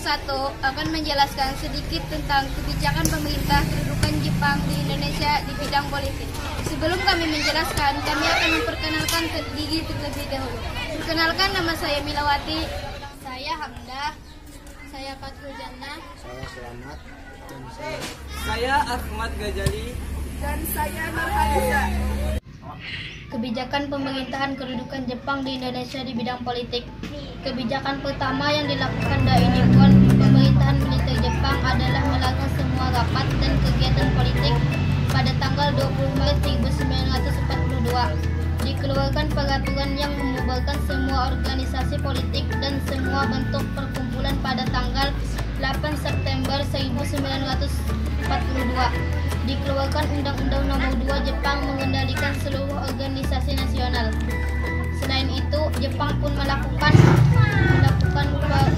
satu akan menjelaskan sedikit tentang kebijakan pemerintah kedudukan Jepang di Indonesia di bidang politik. Sebelum kami menjelaskan, kami akan memperkenalkan ke Gigi terlebih dahulu. Perkenalkan nama saya Milawati. Saya Hamdah. Saya Fatul Jannah. Saya Selamat dan saya Saya Ahmad Gajali. dan saya Nurhaliza. Kebijakan pemerintahan kedudukan Jepang di Indonesia di bidang politik. Kebijakan pertama yang dilakukan Dai Nippon pemerintahan militer Jepang adalah melarang semua rapat dan kegiatan politik pada tanggal 20 Maret 1942. Dikeluarkan peraturan yang membubarkan semua organisasi politik dan semua bentuk perkumpulan pada tanggal 8 September 1942 dikeluarkan Undang-Undang Nomor 2 Jepang mengendalikan seluruh organisasi nasional. Selain itu, Jepang pun melakukan melakukan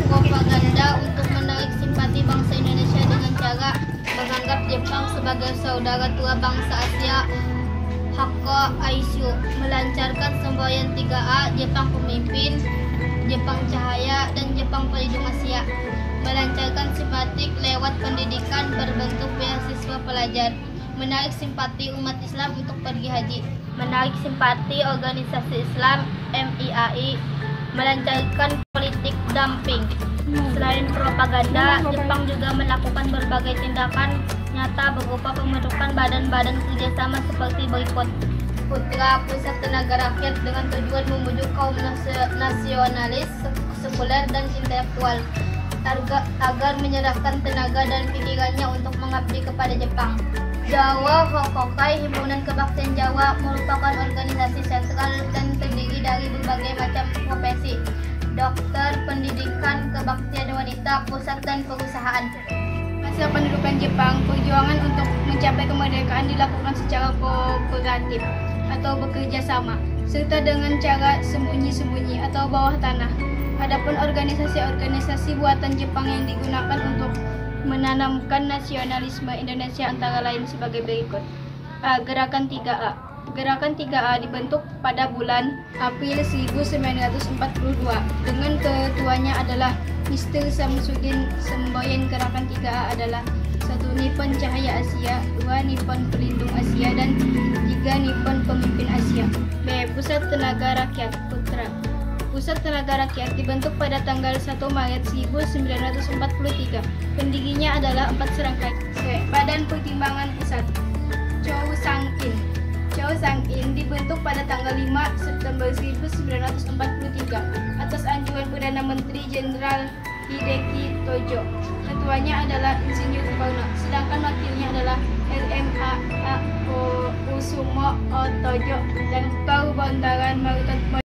propaganda untuk menarik simpati bangsa Indonesia dengan cara menganggap Jepang sebagai saudara tua bangsa Asia Hakko Aisyu melancarkan semboyan 3A Jepang Pemimpin, Jepang Cahaya, dan Jepang Pelindung Asia melancarkan simpatik lewat pendidikan berbentuk beasiswa pelajar, menarik simpati umat Islam untuk pergi haji, menarik simpati organisasi Islam MIAI, melancarkan politik dumping. Selain propaganda, Jepang juga melakukan berbagai tindakan nyata berupa pembentukan badan-badan kerjasama seperti berikut. Putra Pusat Tenaga Rakyat dengan tujuan membujuk kaum nasi- nasionalis, sekuler, dan intelektual agar, menyerahkan tenaga dan pikirannya untuk mengabdi kepada Jepang. Jawa Hokokai Himpunan Kebaktian Jawa merupakan organisasi sentral dan terdiri dari berbagai macam profesi, dokter, pendidikan, kebaktian wanita, pusat dan perusahaan. Masa pendudukan Jepang, perjuangan untuk mencapai kemerdekaan dilakukan secara kooperatif atau bekerja sama, serta dengan cara sembunyi-sembunyi atau bawah tanah. Adapun organisasi-organisasi buatan Jepang yang digunakan untuk menanamkan nasionalisme Indonesia antara lain sebagai berikut. A. Gerakan 3A Gerakan 3A dibentuk pada bulan April 1942 dengan ketuanya adalah Mr. Samsudin Semboyan Gerakan 3A adalah satu Nippon Cahaya Asia, dua Nippon Pelindung Asia, dan tiga Nippon Pemimpin Asia. B. Pusat Tenaga Rakyat Putra Pusat Tenaga Rakyat dibentuk pada tanggal 1 Maret 1943. Pendirinya adalah empat serangkai. Badan Pertimbangan Pusat Chow Sang In Chow Sang In dibentuk pada tanggal 5 September 1943 atas anjuran Perdana Menteri Jenderal Hideki Tojo. Ketuanya adalah Insinyur Soekarno, sedangkan wakilnya adalah LMA Usumo Otojo dan Kau Bantaran Marutat Mojo.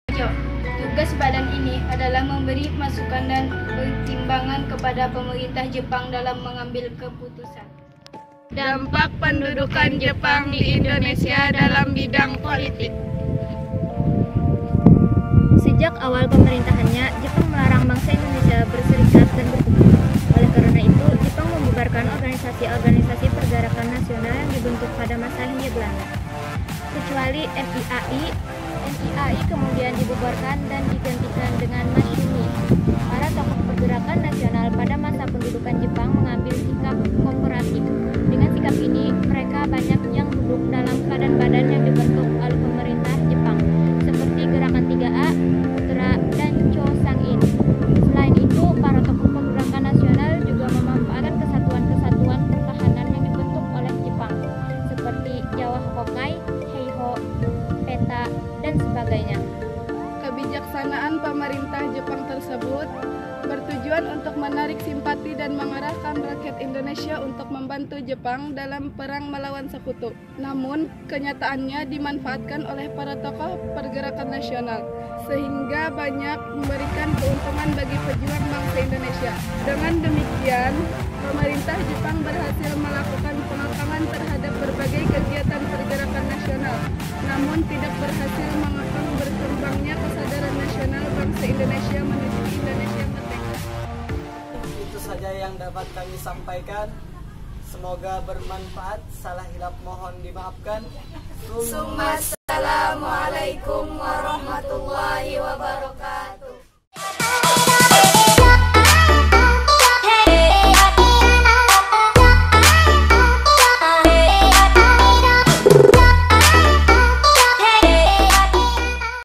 Tugas badan ini adalah memberi masukan dan pertimbangan kepada pemerintah Jepang dalam mengambil keputusan. Dampak pendudukan Jepang di Indonesia dalam bidang politik. Sejak awal pemerintahannya, Jepang melarang bangsa Indonesia MIAI kemudian dibubarkan dan digantikan dengan Masyumi. Para tokoh pergerakan nasional pada masa pendudukan Jepang mengambil sikap sebagainya. Kebijaksanaan pemerintah Jepang tersebut bertujuan untuk menarik simpati dan mengarahkan rakyat Indonesia untuk membantu Jepang dalam perang melawan sekutu. Namun, kenyataannya dimanfaatkan oleh para tokoh pergerakan nasional, sehingga banyak memberikan keuntungan bagi pejuang bangsa Indonesia. Dengan demikian, pemerintah Jepang berhasil melakukan pengekangan terhadap berbagai kegiatan pergerakan nasional, namun tidak berhasil mengekang kesadaran bangsa Indonesia menuju Indonesia merdeka. Itu saja yang dapat kami sampaikan. Semoga bermanfaat. Salah hilap mohon dimaafkan. Assalamualaikum warahmatullahi wabarakatuh.